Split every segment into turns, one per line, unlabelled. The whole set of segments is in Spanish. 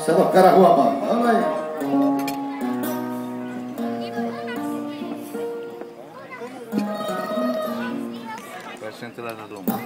Você é quer rua, mano.
Vamos aí. Vai
sentar lá na doma.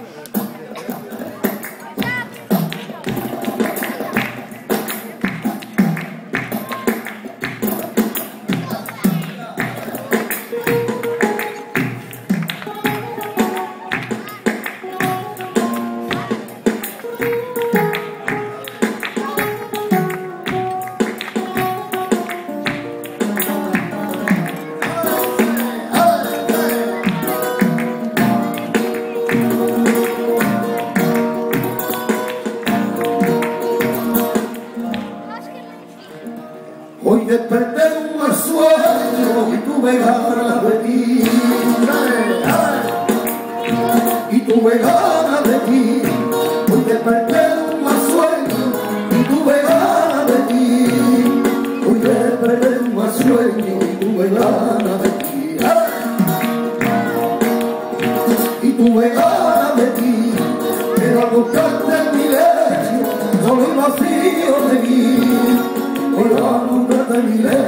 Un mal sueño y tuve ganas de ti. Y tuve ganas de ti. Hoy desperté un mal y tuve ganas de ti. Hoy desperté un mal y tuve ganas de ti. Y tuve ganas de ti. Pero al buscarte mi lecho, solo el vacío de mí. Hoy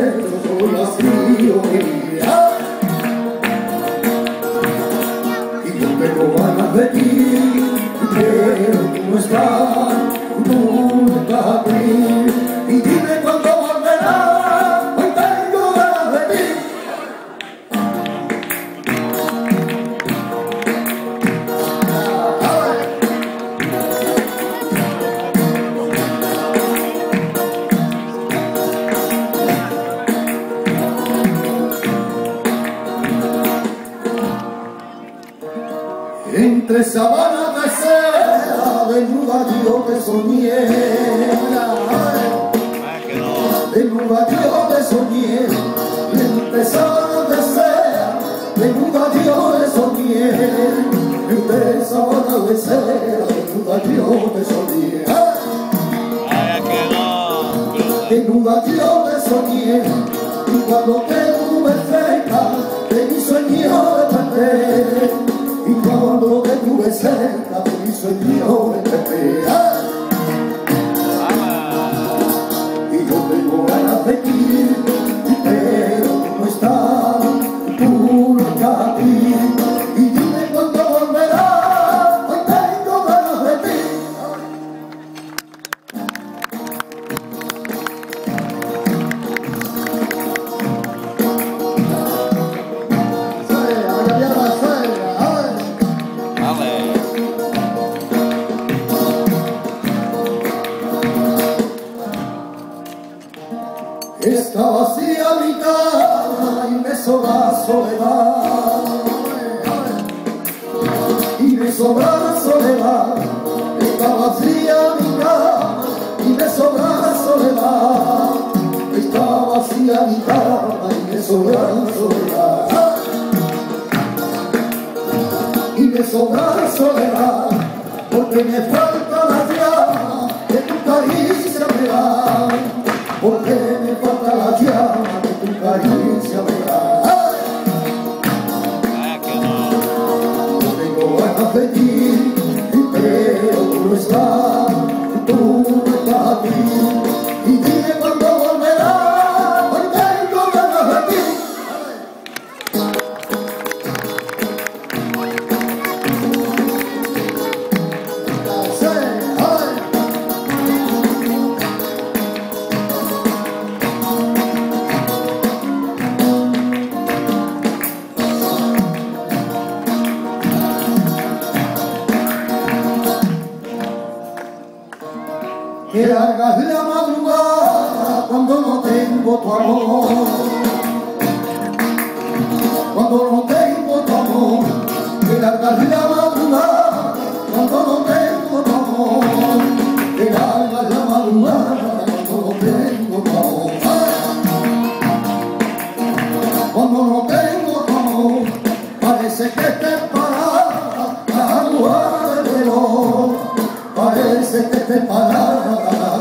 Entre sabanas de seda, desnuda yo te soñé. Desnuda yo te soñé. Entre sabanas de seda, desnuda yo te soñé. Entre sabanas de seda, desnuda yo te soñé. Desnuda yo te soñé. Y cuando te tuve cerca, de mi sueño desperté. Y cuando te tuve cerca, de mi sueño Está vacía mi cama y me sobra soledad. Y me sobra soledad. Está vacía mi cama y me sobra soledad. Está vacía mi cama y me sobra soledad. Y me sobra soledad porque me falta que hagas la madrugada cuando no tengo tu amor. Cuando no tengo tu amor, que hagas la Que te parada